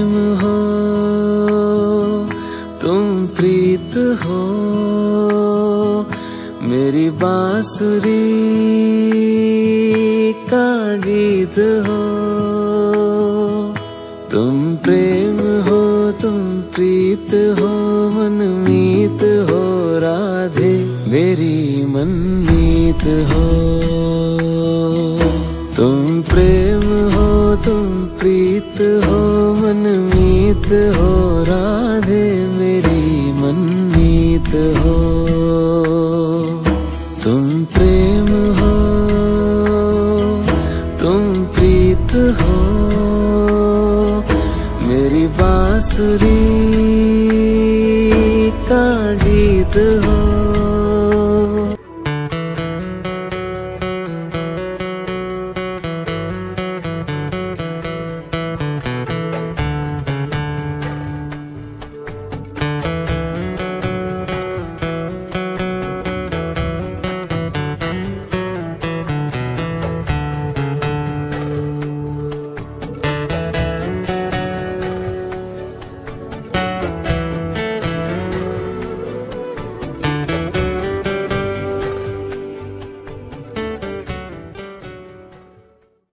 प्रेम हो, तुम प्रीत हो, मेरी बांसुरी का गीत हो। तुम प्रेम हो, तुम प्रीत हो मनमीत हो, राधे मेरी मनमीत हो। तुम प्रेम तुम प्रीत हो मनमीत हो, राधे मेरी मनमीत हो। तुम प्रेम हो, तुम प्रीत हो, मेरी बांसुरी का गीत हो।